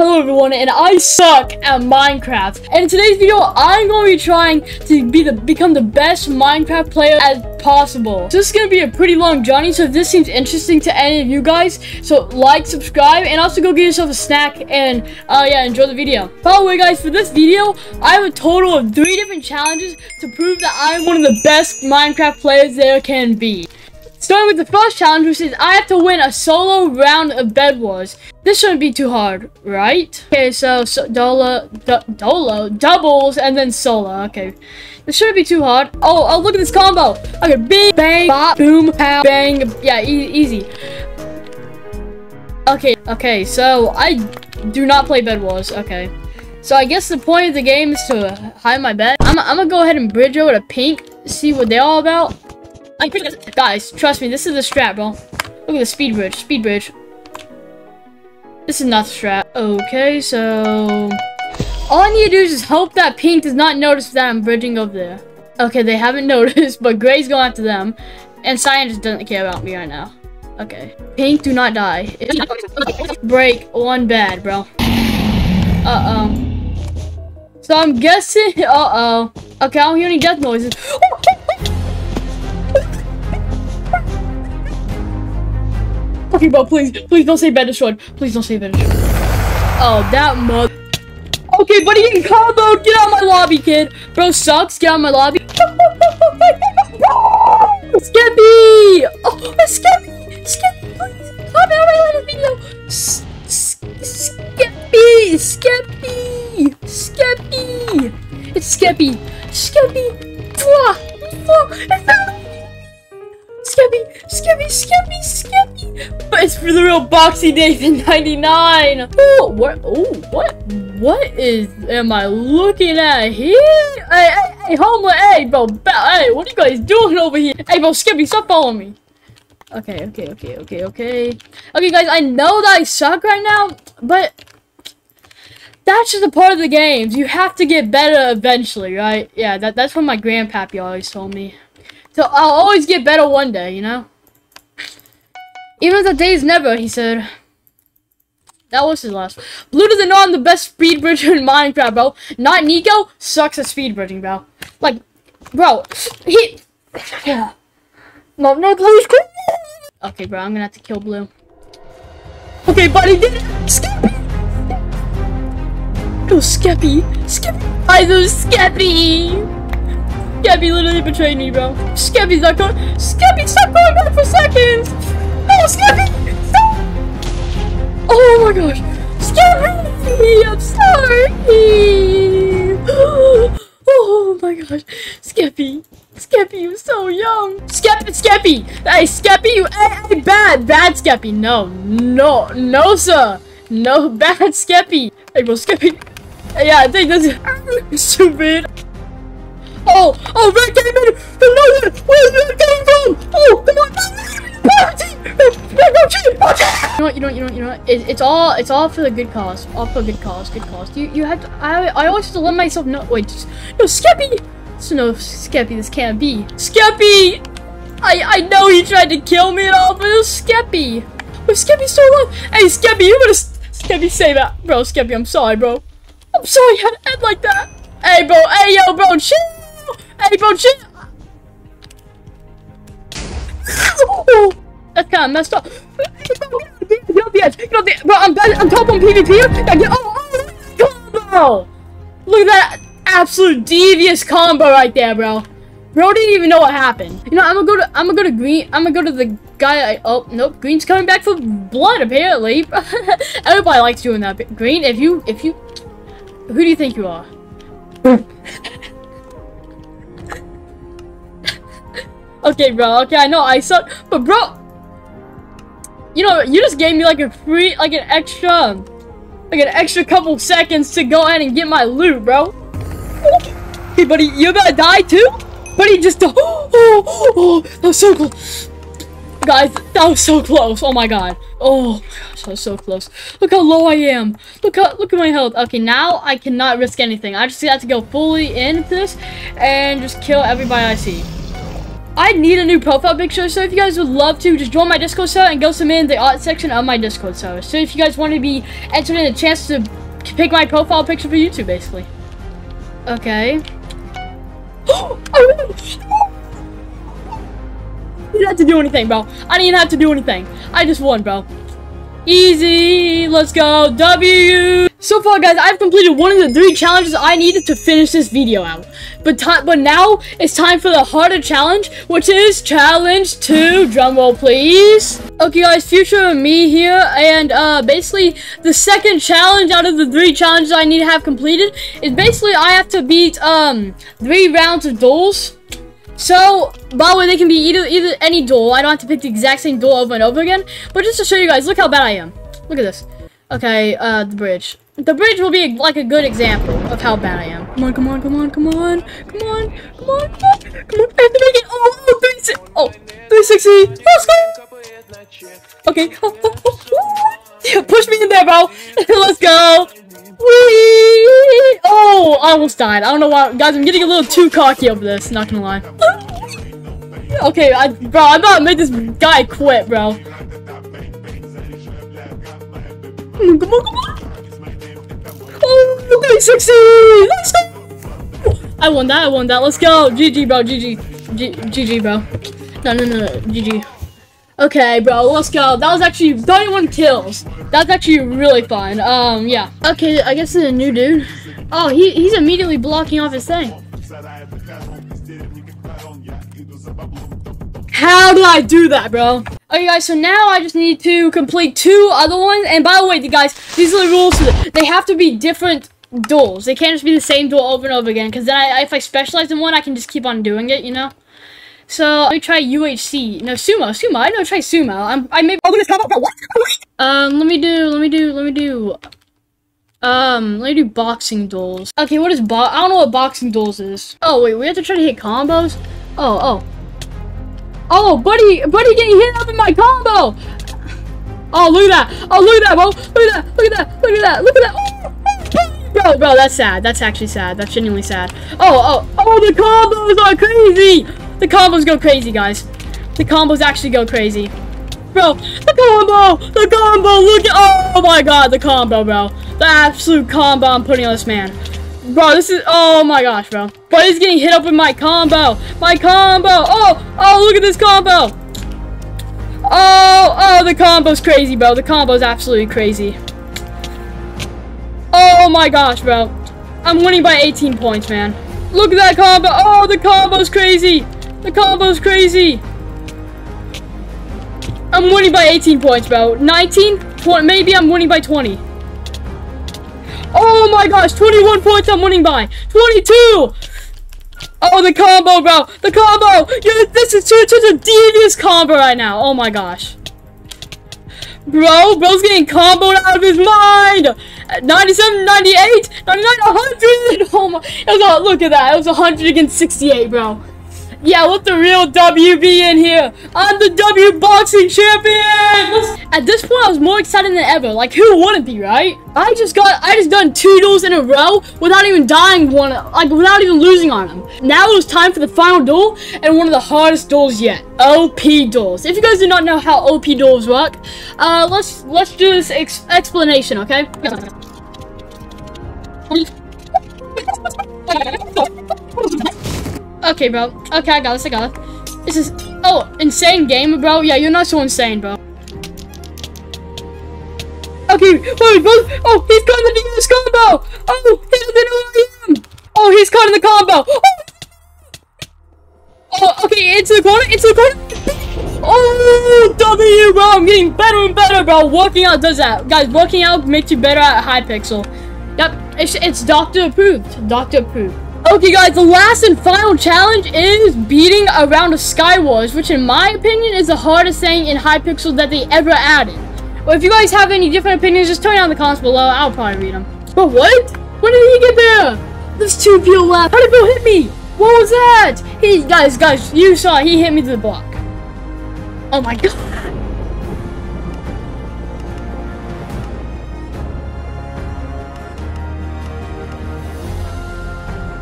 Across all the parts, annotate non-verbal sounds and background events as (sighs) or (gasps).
Hello everyone, and I suck at Minecraft. And in today's video, I'm going to be trying to be the become the best Minecraft player as possible. So this is going to be a pretty long journey, so if this seems interesting to any of you guys, so like, subscribe, and also go get yourself a snack, and uh, yeah, enjoy the video. By the way guys, for this video, I have a total of three different challenges to prove that I'm one of the best Minecraft players there can be. Starting with the first challenge, which is I have to win a solo round of Bed Wars. This shouldn't be too hard, right? Okay, so, so Dolo, Dolo, doubles, and then solo. Okay, this shouldn't be too hard. Oh, oh, look at this combo. Okay, bing, bang, bop, boom, pow, bang. Yeah, e easy. Okay, okay, so I do not play Bed Wars. Okay. So I guess the point of the game is to hide my bed. I'm, I'm gonna go ahead and bridge over to Pink, see what they're all about. I'm pretty good. Guys, trust me, this is the strat, bro. Look at the speed bridge. Speed bridge. This is not the strat. Okay, so... All I need to do is just hope that Pink does not notice that I'm bridging over there. Okay, they haven't (laughs) noticed, but Gray's going after them. And Cyan just doesn't care about me right now. Okay. Pink, do not die. Break one bad, bro. Uh-oh. So I'm guessing... Uh-oh. Okay, I don't hear any death noises. Okay, bro, please, please don't say bed destroyed. Please don't say bed destroyed. Oh, that mother. Okay, buddy, getting comboed. Get out of my lobby, kid. Bro sucks. Get out of my lobby. (laughs) Skippy! Oh, Skippy! Skippy, please. Comment on my latest video. S Skeppy! Skeppy! Skeppy! It's Skeppy. For the real Boxy Nathan 99. Oh, what? Oh, what? What is? Am I looking at here? Hey, hey, hey, homeless. Hey, bro. Hey, what are you guys doing over here? Hey, bro, Skeppy, stop following me. Okay, okay, okay, okay, okay. Okay, guys, I know that I suck right now, but that's just a part of the games. You have to get better eventually, right? Yeah, that, that's what my grandpappy always told me. So I'll always get better one day, you know? Even if the day is never, he said. That was his last. Blue doesn't know I'm the best speed bridger in Minecraft, bro. Not Nico sucks at speed bridging, bro. Like, bro, he. Yeah. No, no, please. Okay, bro, I'm gonna have to kill Blue. Okay, buddy, get it. Skeppy. Go, Skeppy. Skeppy. I do Skeppy. Skeppy literally betrayed me, bro. Skeppy's not going- Skeppy, stop going back for seconds! No, Skeppy! Stop! Oh my gosh! Skeppy! I'm sorry! (gasps) Oh my gosh! Skeppy! Skeppy, you so young! Skeppy! Skeppy! Hey, Skeppy, you- Hey, bad! Bad Skeppy! No, no, no, sir! No, bad Skeppy! Hey, bro, Skeppy! Yeah, I think that's (laughs) stupid. Oh, oh, red came in from You know what? You know what? You know? You know what? It, it's all it's all for the good cause. All for good cause. Good cause. You you have to. I I always have to let myself know. Wait, just, no, Skeppy. So no, Skeppy. This can't be. Skeppy. I I know he tried to kill me and all, but it was Skeppy. But Skeppy's so alive. Hey, Skeppy, you better Skeppy say that, bro. Skeppy, I'm sorry, bro. I'm sorry you had to end like that. Hey, bro. Hey, yo, bro. Chill. Hey, bro, chill! (laughs) oh, that's kind of messed up. Get off the edge. Get off the edge. Bro, I'm, I'm top on PvP. Yeah, get, oh, oh, combo! Look at that absolute devious combo right there, bro. Bro didn't even know what happened. You know, I'm gonna go to I'm gonna go to green. I'm gonna go to the guy. I, oh nope, green's coming back for blood apparently. (laughs) Everybody likes doing that. Green, if you if you, who do you think you are? (laughs) Okay, bro. Okay, I know I suck, but bro, you know, you just gave me like a free, like an extra, like an extra couple seconds to go ahead and get my loot, bro. Hey, buddy, you about to die too? Buddy, just (gasps) oh, oh, oh, that was so close. Guys, that was so close. Oh my god. Oh my gosh, that was so close. Look how low I am. Look how look at my health. Okay, now I cannot risk anything. I just have to go fully into this and just kill everybody I see. I need a new profile picture, so if you guys would love to, just join my Discord server and go submit in the art section of my Discord server. So if you guys want to be entered in a chance to pick my profile picture for YouTube, basically. Okay. (gasps) I (gasps) didn't have to do anything, bro. I didn't have to do anything. I just won, bro. Easy. Let's go. W. So far, guys, I've completed one of the three challenges I needed to finish this video out. But but now it's time for the harder challenge, which is challenge two. Drumroll, please. Okay, guys, future me here, and uh, basically the second challenge out of the three challenges I need to have completed is basically I have to beat um three rounds of duels. So, by the way, they can be either either any duel. I don't have to pick the exact same duel over and over again. But just to show you guys, look how bad I am. Look at this. Okay, uh, the bridge. The bridge will be like a good example of how bad I am. Come on, come on, come on, come on, come on, come on, come on. I have to make it. Oh, oh, 360. Oh, 360. Let's go. Okay. Oh, oh, oh, oh. (laughs) Push me in there, bro. (laughs) Let's go. Whee! Oh, I almost died. I don't know why. Guys, I'm getting a little too cocky over this, not gonna lie. (laughs) okay, I, bro, I'm about to make this guy quit, bro. Come on, come on. Oh, look at me, 60! Let's go! I won that, I won that. Let's go. GG, bro, GG. GG, bro. No, no, no, no, GG. Okay, bro, let's go. That was actually 31 kills. That's actually really fun. Um, yeah. Okay, I guess it's a new dude. Oh, he, he's immediately blocking off his thing. How did I do that, bro? Okay, guys, so now I just need to complete two other ones. And by the way, guys, these are the rules. They have to be different duels. They can't just be the same duel over and over again. Because then I, if I specialize in one, I can just keep on doing it, you know? So let me try UHC. No, sumo, sumo. I know try sumo. I'm I may oh this come up what? um let me do let me do let me do um let me do boxing duels. Okay, what is bo I don't know what boxing duels is. Oh wait, we have to try to hit combos? Oh, oh. Oh, buddy, buddy getting hit up in my combo! Oh, look at that! Oh, look at that, bro! Look at that! Look at that! Look at that! Look at that! Oh, oh, bro, bro, that's sad. That's actually sad. That's genuinely sad. Oh, oh, oh, the combos are crazy! The combos go crazy, guys. The combos actually go crazy. Bro, the combo! The combo! Look at- Oh my god, the combo, bro. The absolute combo I'm putting on this man. Bro, this is- Oh my gosh, bro. Bro, he's getting hit up with my combo. My combo! Oh! Oh, look at this combo! Oh! Oh, the combo's crazy, bro. The combo's absolutely crazy. Oh my gosh, bro. I'm winning by 18 points, man. Look at that combo! Oh, the combo's crazy! The combo's crazy! I'm winning by 18 points, bro. 19? 20, maybe I'm winning by 20. Oh my gosh, 21 points I'm winning by. 22! Oh, the combo, bro. The combo! Yeah, this is such a devious combo right now. Oh my gosh. Bro, bro's getting comboed out of his mind! 97, 98, 99, 100! (laughs) Oh my, was look at that. It was 100 against 68, bro. Yeah, let the real WB in here. I'm the W boxing champion. At this point, I was more excited than ever. Like, who wouldn't be, right? I just got, I just done two duels in a row without even dying one, like without even losing on them. Now it was time for the final duel and one of the hardest duels yet. OP duels. If you guys do not know how OP duels work, uh, let's let's do this ex explanation, okay? (laughs) Okay, bro. Okay, I got this. I got it. This is... Oh, insane game, bro. Yeah, you're not so insane, bro. Okay, wait, bro. Oh, he's caught the DNS combo. Oh, he doesn't know who I am. Oh, he's caught in the combo. Oh, oh okay, into the corner. Into the corner. Oh, W, bro. I'm getting better and better, bro. Working out does that. Guys, working out makes you better at Hypixel. Yep, it's, it's doctor approved. Doctor approved. Okay guys, the last and final challenge is beating a round of Skywars, which in my opinion is the hardest thing in Hypixel that they ever added. Well, if you guys have any different opinions, just me down in the comments below. I'll probably read them. But what? When did he get there? There's two people left. How did Bill hit me? What was that? He, guys, guys, you saw he hit me to the block. Oh my god.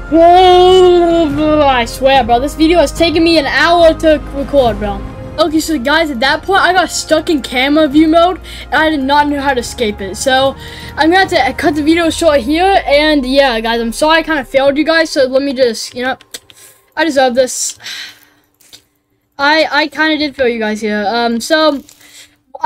I swear, bro, this video has taken me an hour to record, bro. Okay, so guys, at that point, I got stuck in camera view mode, and I did not know how to escape it. So, I'm gonna have to cut the video short here, and yeah, guys, I'm sorry I kind of failed you guys, so let me just, you know, I deserve this. (sighs) I, I kind of did fail you guys here. Um, so,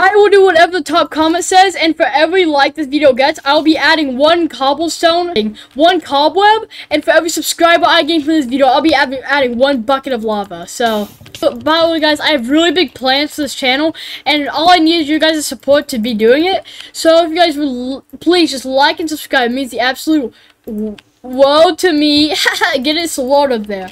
I will do whatever the top comment says, and for every like this video gets, I'll be adding one cobblestone, one cobweb, and for every subscriber I gain from this video, I'll be add adding one bucket of lava. So, but by the way, guys, I have really big plans for this channel, and all I need is your guys' support to be doing it. So, if you guys would please just like and subscribe. It means the absolute world to me. (laughs) Get it slaughtered there.